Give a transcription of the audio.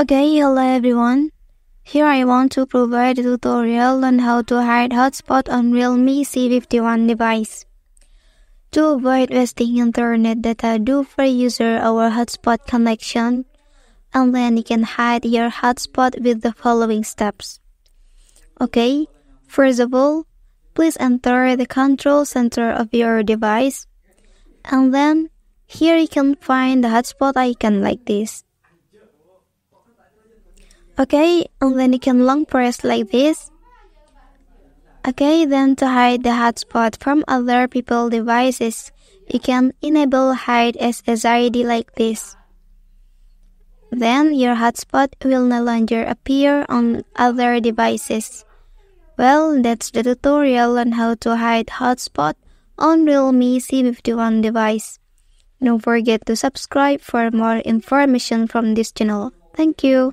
Okay, hello everyone. Here I want to provide a tutorial on how to hide hotspot on Realme C51 device. To avoid wasting internet data, do for user our hotspot connection and then you can hide your hotspot with the following steps. Okay, first of all, please enter the control center of your device and then here you can find the hotspot icon like this. Okay, and then you can long press like this. Okay, then to hide the hotspot from other people devices, you can enable hide as SSID like this. Then your hotspot will no longer appear on other devices. Well, that's the tutorial on how to hide hotspot on Realme C51 device. Don't forget to subscribe for more information from this channel. Thank you.